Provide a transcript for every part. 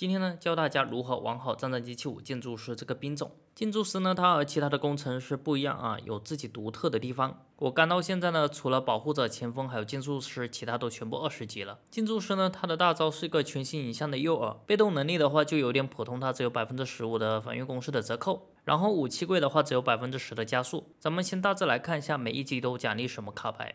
今天呢，教大家如何玩好战争机器五建筑师这个兵种。建筑师呢，他和其他的工程师不一样啊，有自己独特的地方。我干到现在呢，除了保护者、前锋还有建筑师，其他都全部二十级了。建筑师呢，他的大招是一个全息影像的诱饵，被动能力的话就有点普通，它只有百分之十五的防御攻势的折扣。然后武器柜的话只有百分之十的加速。咱们先大致来看一下每一级都奖励什么卡牌。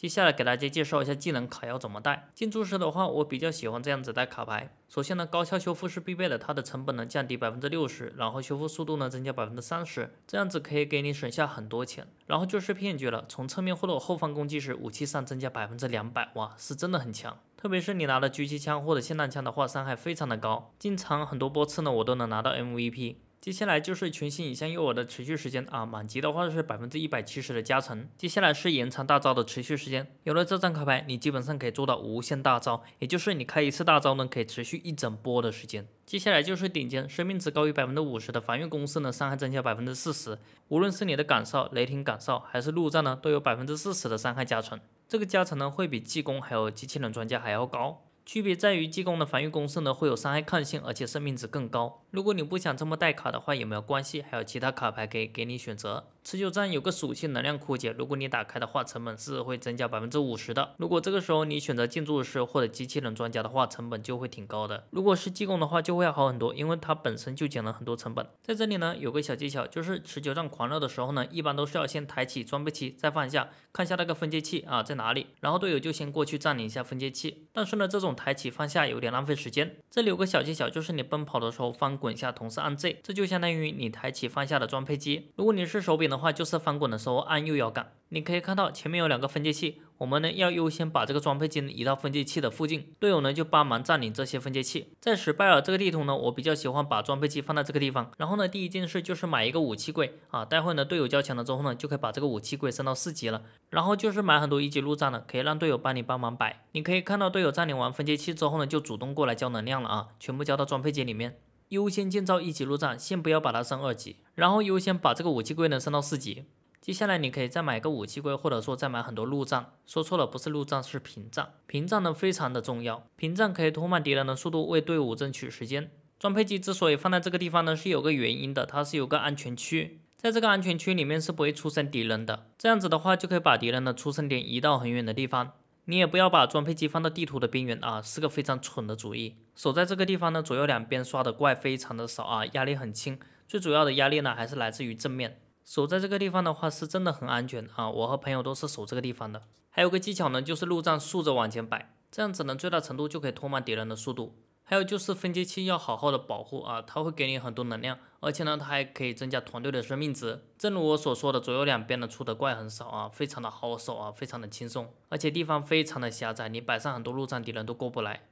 接下来给大家介绍一下技能卡要怎么带。建筑师的话，我比较喜欢这样子带卡牌。首先呢，高效修复是必备的，它的成本能降低百分之六十，然后修复速度呢增加百分之三十，这样子可以给你省下很多钱。然后就是骗局了，从侧面或者后方攻击时，武器上增加百分之两百，哇，是真的很强。特别是你拿了狙击枪或者霰弹枪的话，伤害非常的高，经常很多波次呢，我都能拿到 MVP。接下来就是全新影像诱饵的持续时间啊，满级的话是百分之一百七十的加成。接下来是延长大招的持续时间，有了这张卡牌，你基本上可以做到无限大招，也就是你开一次大招呢，可以持续一整波的时间。接下来就是顶尖，生命值高于百分之五十的防御攻势呢，伤害增加百分之四十，无论是你的岗哨、雷霆岗哨还是陆战呢，都有百分之四十的伤害加成。这个加成呢，会比技工还有机器人专家还要高。区别在于技工的防御攻势呢会有伤害抗性，而且生命值更高。如果你不想这么带卡的话也没有关系，还有其他卡牌可以给你选择。持久战有个属性能量枯竭，如果你打开的话，成本是会增加百分之五十的。如果这个时候你选择建筑师或者机器人专家的话，成本就会挺高的。如果是技工的话就会要好很多，因为它本身就减了很多成本。在这里呢有个小技巧，就是持久战狂热的时候呢，一般都是要先抬起装备器再放下，看一下那个分界器啊在哪里，然后队友就先过去占领一下分界器。但是呢这种抬起放下有点浪费时间。这里有个小技巧，就是你奔跑的时候翻滚下，同时按 Z，这就相当于你抬起放下的装配机。如果你是手柄的话，就是翻滚的时候按右摇杆。你可以看到前面有两个分界器，我们呢要优先把这个装配机移到分界器的附近，队友呢就帮忙占领这些分界器。在史拜尔这个地图呢，我比较喜欢把装配机放在这个地方，然后呢第一件事就是买一个武器柜啊，待会呢队友交强了之后呢，就可以把这个武器柜升到四级了。然后就是买很多一级路障了，可以让队友帮你帮忙摆。你可以看到队友占领完分界器之后呢，就主动过来交能量了啊，全部交到装配机里面。优先建造一级路障，先不要把它升二级，然后优先把这个武器柜呢升到四级。接下来你可以再买个武器柜，或者说再买很多路障。说错了，不是路障，是屏障。屏障呢非常的重要，屏障可以拖慢敌人的速度，为队伍争取时间。装配机之所以放在这个地方呢，是有个原因的，它是有个安全区，在这个安全区里面是不会出生敌人的。这样子的话，就可以把敌人的出生点移到很远的地方。你也不要把装配机放到地图的边缘啊，是个非常蠢的主意。守在这个地方呢，左右两边刷的怪非常的少啊，压力很轻。最主要的压力呢，还是来自于正面。守在这个地方的话，是真的很安全啊！我和朋友都是守这个地方的。还有个技巧呢，就是路障竖着往前摆，这样子呢，最大程度就可以拖慢敌人的速度。还有就是分界器要好好的保护啊，它会给你很多能量，而且呢，它还可以增加团队的生命值。正如我所说的，左右两边的出的怪很少啊，非常的好守啊，非常的轻松，而且地方非常的狭窄，你摆上很多路障，敌人都过不来。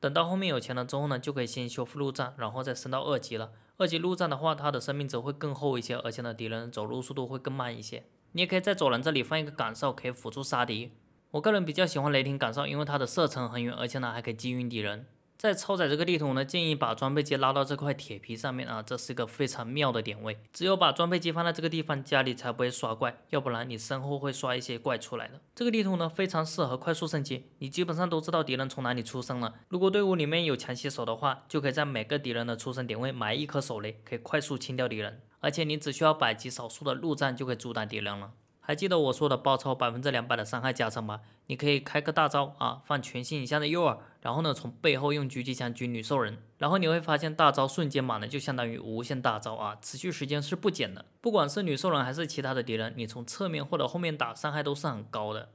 等到后面有钱了之后呢，就可以先修复路障，然后再升到二级了。二级路障的话，它的生命值会更厚一些，而且呢，敌人走路速度会更慢一些。你也可以在走廊这里放一个岗哨，可以辅助杀敌。我个人比较喜欢雷霆岗哨，因为它的射程很远，而且呢还可以击晕敌人。在超载这个地图呢，建议把装备机拉到这块铁皮上面啊，这是一个非常妙的点位。只有把装备机放在这个地方，家里才不会刷怪，要不然你身后会刷一些怪出来的。这个地图呢，非常适合快速升级，你基本上都知道敌人从哪里出生了。如果队伍里面有强袭手的话，就可以在每个敌人的出生点位埋一颗手雷，可以快速清掉敌人。而且你只需要摆极少数的陆战，就可以阻挡敌人了。还记得我说的爆超百分之两百的伤害加成吗？你可以开个大招啊，放全新影像的诱饵，然后呢从背后用狙击枪狙女兽人，然后你会发现大招瞬间满了，就相当于无限大招啊，持续时间是不减的。不管是女兽人还是其他的敌人，你从侧面或者后面打，伤害都是很高的。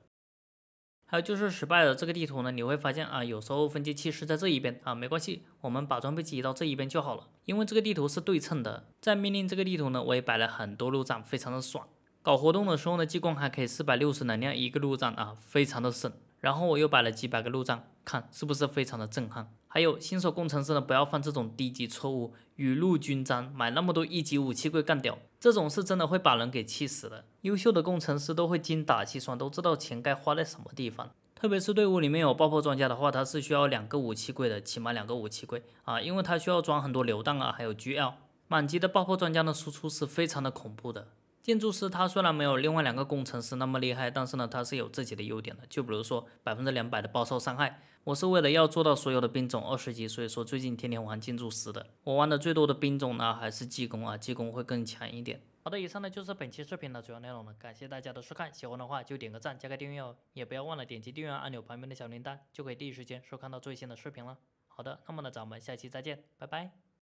还有就是失败的这个地图呢，你会发现啊，有时候分界器是在这一边啊，没关系，我们把装备集移到这一边就好了，因为这个地图是对称的。在命令这个地图呢，我也摆了很多路障，非常的爽。搞活动的时候呢，激光还可以四百六十能量一个路障啊，非常的省。然后我又摆了几百个路障，看是不是非常的震撼？还有新手工程师呢，不要犯这种低级错误，雨露均沾，买那么多一级武器柜干掉，这种是真的会把人给气死的。优秀的工程师都会精打细算，都知道钱该花在什么地方。特别是队伍里面有爆破专家的话，他是需要两个武器柜的，起码两个武器柜啊，因为他需要装很多榴弹啊，还有 GL。满级的爆破专家的输出是非常的恐怖的。建筑师他虽然没有另外两个工程师那么厉害，但是呢，他是有自己的优点的。就比如说百分之两百的暴受伤害。我是为了要做到所有的兵种二十级，所以说最近天天玩建筑师的。我玩的最多的兵种呢还是技工啊，技工会更强一点。好的，以上呢就是本期视频的主要内容了，感谢大家的收看，喜欢的话就点个赞，加个订阅哦，也不要忘了点击订阅按钮旁边的小铃铛，就可以第一时间收看到最新的视频了。好的，那么呢咱们下期再见，拜拜。